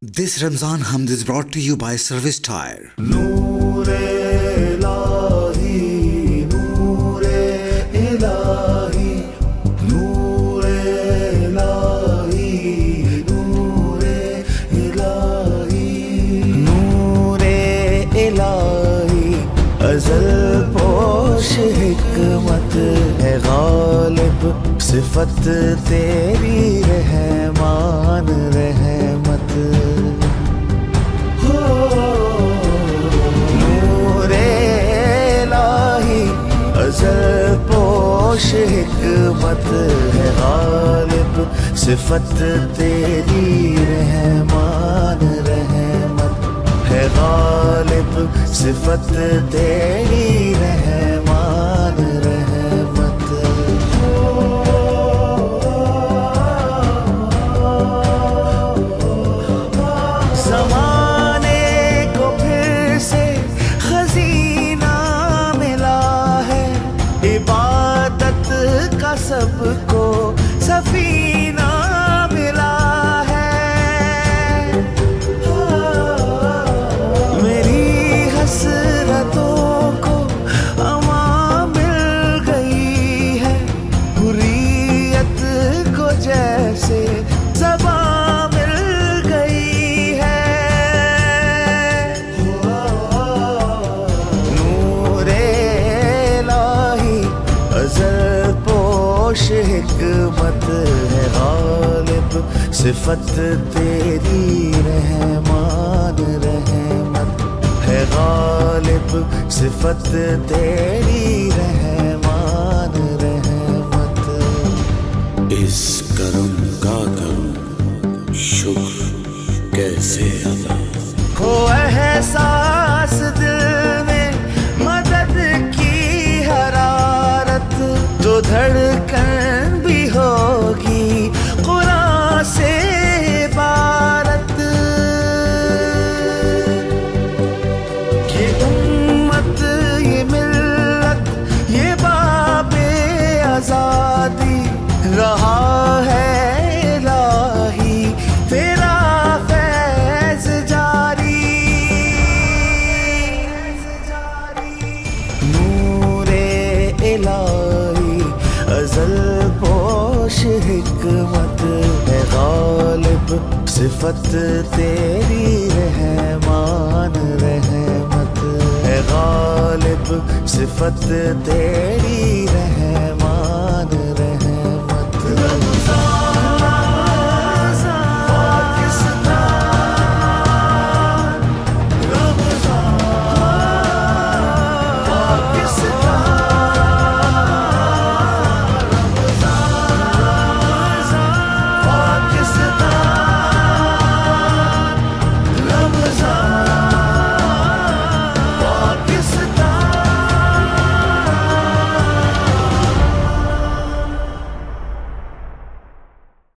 This Ramzan Hamd is brought to you by Service Tire. अजल पोश हिकमत है गालिब सिफत तेरी रहमान रहमत हिकमत है गालिब सिफत तेरी रहमान रहमत है गालिब सिफत तेरी सिफत तेरी रहमान रहमत है गालिब। सिफत तेरी रहमान रहमत। इस करम का करूँ शुक्र कैसे अदा? हो एहसास दिल में मदद की हरारत तो धड़कन आज़ादी रहा है इलाही, तेरा फैज जारी। नूरे इलाही, अजल पोश हिकमत है गालिब, सिफत तेरी रहमान, रहमत है गालिब, सिफत तेरी रहमत